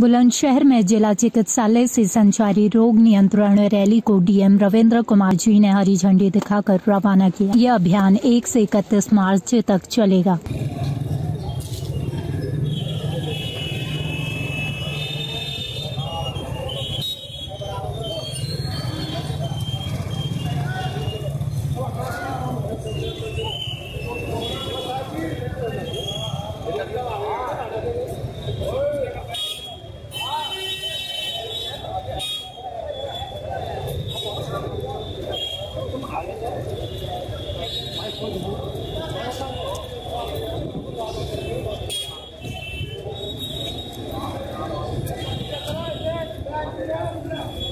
बुलंदशहर में जिला चिकित्सालय से संचारी रोग नियंत्रण रैली को डीएम रविंद्र कुमार जी ने हरी झंडी दिखाकर रवाना किया। यह अभियान 1 से 31 मार्च तक चलेगा।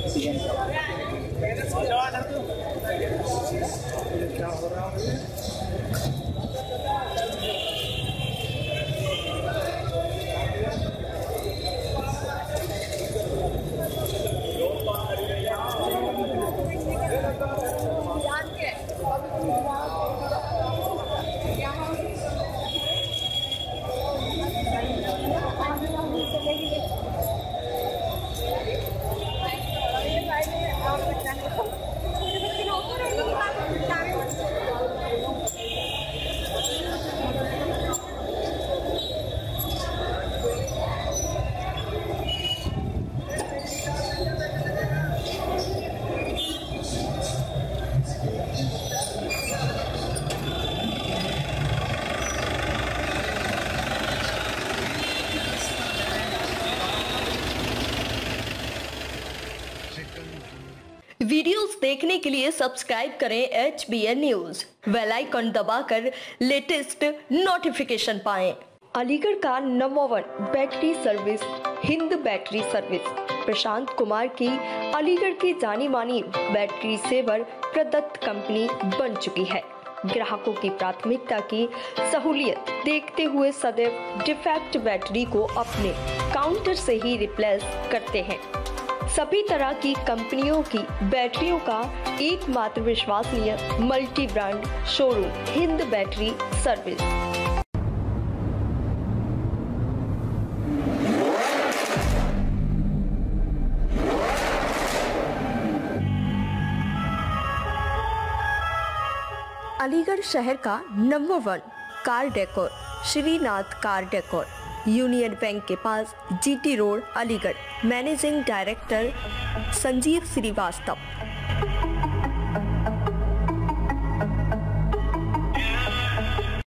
Si entra. वीडियोस देखने के लिए सब्सक्राइब करें H B N news icon दबाकर लेटेस्ट नोटिफिकेशन पाएँ। अलीगढ़ का number one battery service, Hind battery service. Prashant Kumar की अलीगढ़ की जानी मानी बैटरी सेवर प्रदत्त कंपनी बन चुकी है। ग्राहकों की प्राथमिकता की सहूलियत देखते हुए सदैव डिफेक्ट बैटरी को अपने काउंटर से ही रिप्लेस करते हैं। सभी तरह की कंपनियों की बैटरियों का एकमात्र विश्वसनीय multi brand showroom Hind battery service Aligarh शहर का number one car decor Shrinath car decor Union Bank के पास GT road Aligarh. Managing director Sanjeev Srivastava.